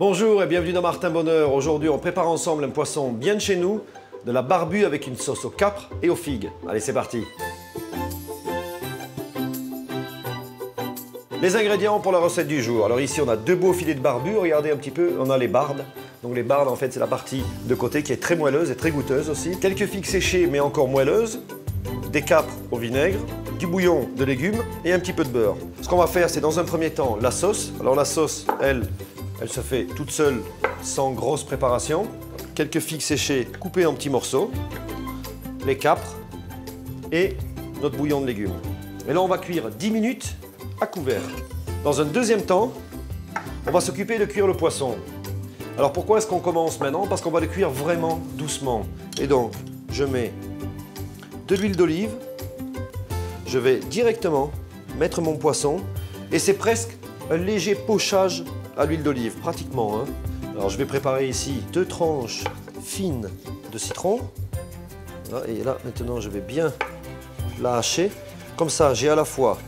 Bonjour et bienvenue dans Martin Bonheur. Aujourd'hui, on prépare ensemble un poisson bien de chez nous, de la barbue avec une sauce au capre et aux figues. Allez, c'est parti. Les ingrédients pour la recette du jour. Alors ici, on a deux beaux filets de barbu. Regardez un petit peu, on a les bardes. Donc les bardes, en fait, c'est la partie de côté qui est très moelleuse et très goûteuse aussi. Quelques figues séchées, mais encore moelleuses. Des capres au vinaigre, du bouillon de légumes et un petit peu de beurre. Ce qu'on va faire, c'est dans un premier temps la sauce. Alors la sauce, elle, elle se fait toute seule, sans grosse préparation. Quelques figues séchées coupées en petits morceaux, les capres et notre bouillon de légumes. Et là, on va cuire 10 minutes à couvert. Dans un deuxième temps, on va s'occuper de cuire le poisson. Alors pourquoi est-ce qu'on commence maintenant? Parce qu'on va le cuire vraiment doucement. Et donc, je mets de l'huile d'olive, je vais directement mettre mon poisson et c'est presque un léger pochage à l'huile d'olive, pratiquement. Hein. Alors je vais préparer ici deux tranches fines de citron. Et là maintenant je vais bien la hacher. Comme ça j'ai à la fois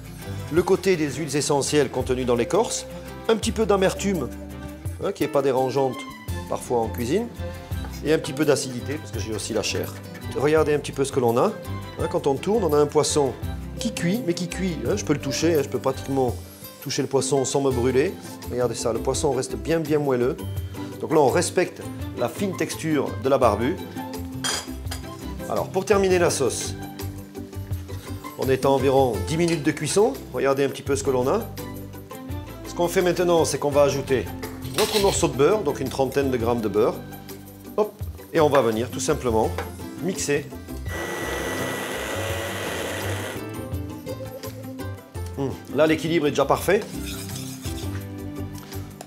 le côté des huiles essentielles contenues dans l'écorce, un petit peu d'amertume hein, qui n'est pas dérangeante parfois en cuisine, et un petit peu d'acidité parce que j'ai aussi la chair. Regardez un petit peu ce que l'on a. Hein, quand on tourne, on a un poisson qui cuit, mais qui cuit. Je peux le toucher, je peux pratiquement toucher le poisson sans me brûler. Regardez ça, le poisson reste bien bien moelleux. Donc là, on respecte la fine texture de la barbue. Alors, pour terminer la sauce, on est à environ 10 minutes de cuisson. Regardez un petit peu ce que l'on a. Ce qu'on fait maintenant, c'est qu'on va ajouter notre morceau de beurre, donc une trentaine de grammes de beurre. Et on va venir tout simplement mixer Là, l'équilibre est déjà parfait.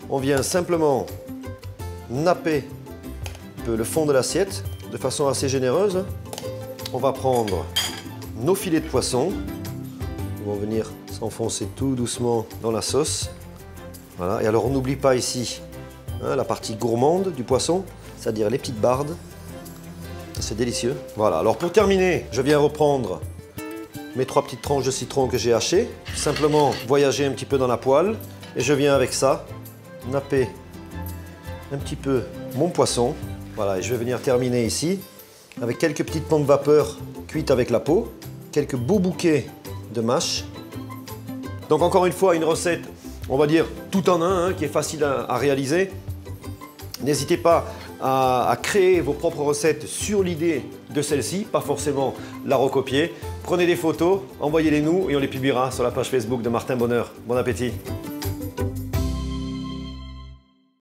On vient simplement napper le fond de l'assiette de façon assez généreuse. On va prendre nos filets de poisson. Ils vont venir s'enfoncer tout doucement dans la sauce. Voilà. Et alors, on n'oublie pas ici hein, la partie gourmande du poisson, c'est-à-dire les petites bardes. C'est délicieux. Voilà. Alors, pour terminer, je viens reprendre mes trois petites tranches de citron que j'ai hachées, simplement voyager un petit peu dans la poêle et je viens avec ça napper un petit peu mon poisson. Voilà, et je vais venir terminer ici avec quelques petites pompes vapeur cuites avec la peau, quelques beaux bouquets de mâche. Donc encore une fois, une recette, on va dire tout en un, hein, qui est facile à, réaliser. N'hésitez pas à, à, créer vos propres recettes sur l'idée de celle-ci, pas forcément la recopier. Prenez des photos, envoyez-les nous et on les publiera sur la page Facebook de Martin Bonheur. Bon appétit